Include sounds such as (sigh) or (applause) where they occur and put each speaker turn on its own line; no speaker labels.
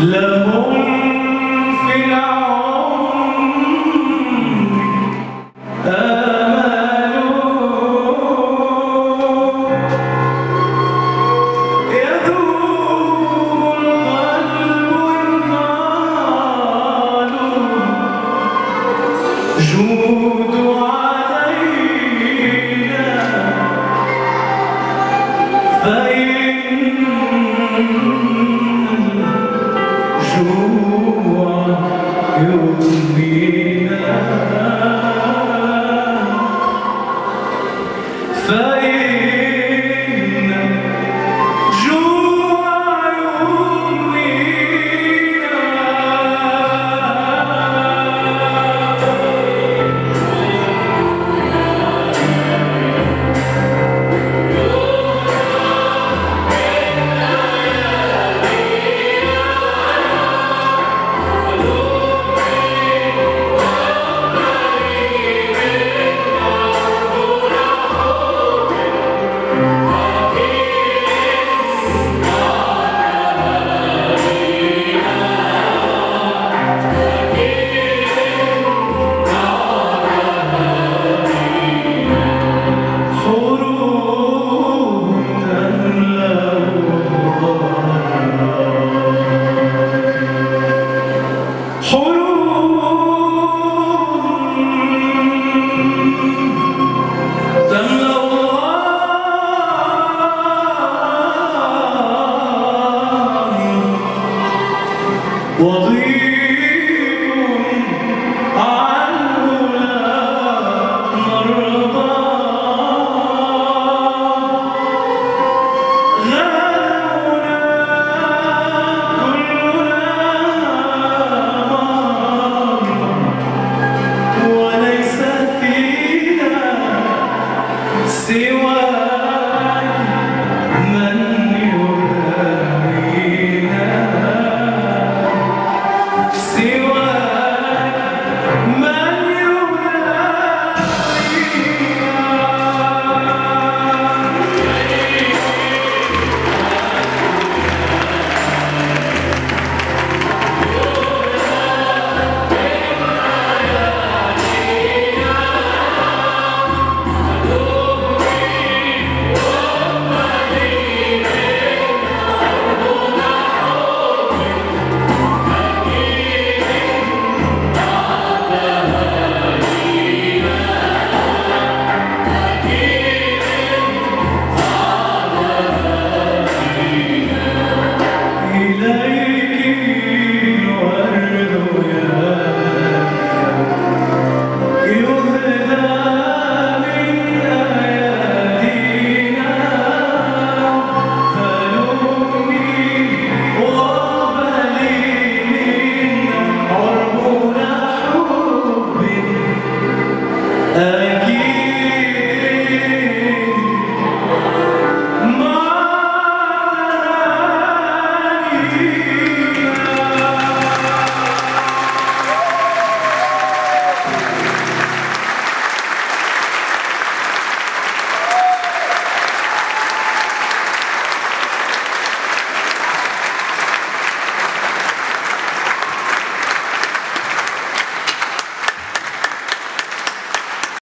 لهم Yeah. (laughs)